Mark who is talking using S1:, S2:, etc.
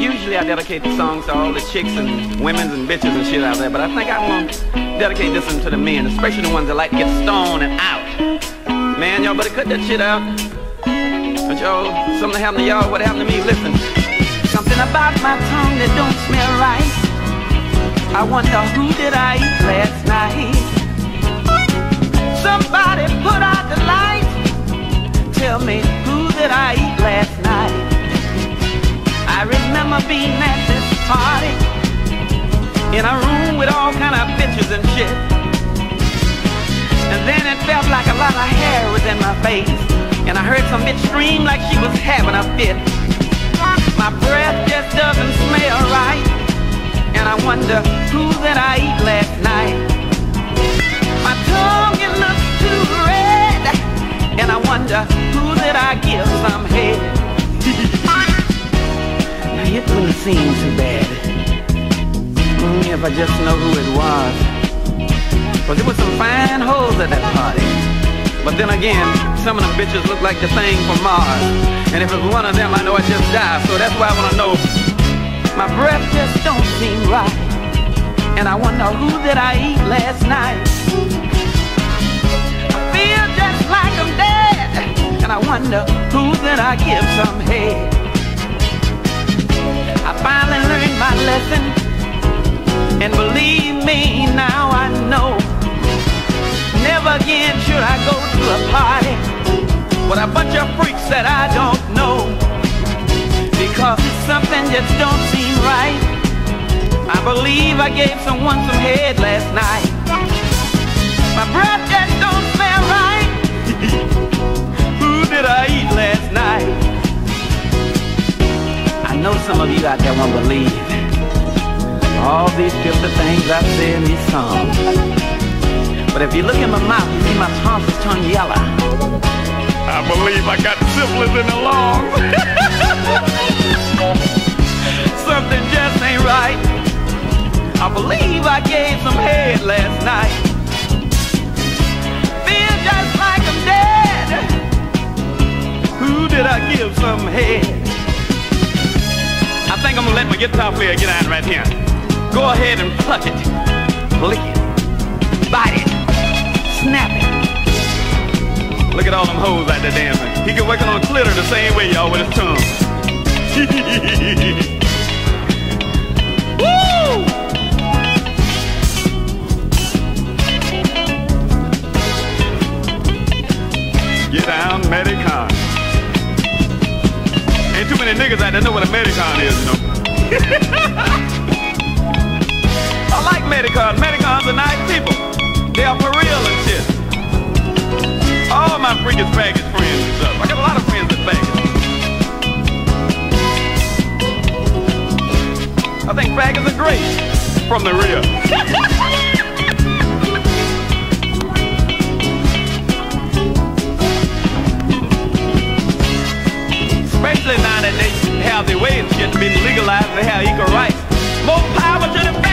S1: Usually I dedicate the songs to all the chicks and women and bitches and shit out there, but I think I want to dedicate this one to the men, especially the ones that like to get stoned and out. Man, y'all better cut that shit out. But y'all, something happened to y'all, what happened to me, listen. Something about my tongue that don't smell right. I wonder who did I eat last remember being at this party in a room with all kind of bitches and shit. And then it felt like a lot of hair was in my face. And I heard some bitch scream like she was having a fit. My breath just doesn't smell right. And I wonder who that I eat last night. My tongue it looks too red. And I wonder who that I give some head. It wouldn't seem too bad. Mm, if I just know who it was. Cause there was some fine hoes at that party. But then again, some of them bitches look like the thing from Mars. And if it's one of them, I know I just die. So that's why I wanna know. My breath just don't seem right. And I wonder who did I eat last night. I feel just like I'm dead. And I wonder who did I give some head. Learned my lesson. And believe me, now I know. Never again should I go to a party with a bunch of freaks that I don't know. Because it's something just don't seem right. I believe I gave someone some head last night. My breath just don't smell right. Some of you out there won't believe all these filthy things I say in these songs. But if you look in my mouth, you see my tonsils turn yellow. I believe I got syphilis in the lungs. Something just ain't right. I believe I gave some head last night. Feel just like I'm dead. Who did I give some head? Gonna let my guitar player get out right here. Go ahead and pluck it, lick it, bite it, snap it. Look at all them hoes out there dancing. He can working on clitter the same way, y'all, with his tongue. Woo! Get down, Medicon. Ain't too many niggas out there know what a Medicon is, you know. I like Medicons. Medicons are nice people. They are for real and shit. All my freaking faggot friends and stuff. I got a lot of friends that faggots. I think faggots are great from the real. have their waves yet been legalized they have equal rights. More power to the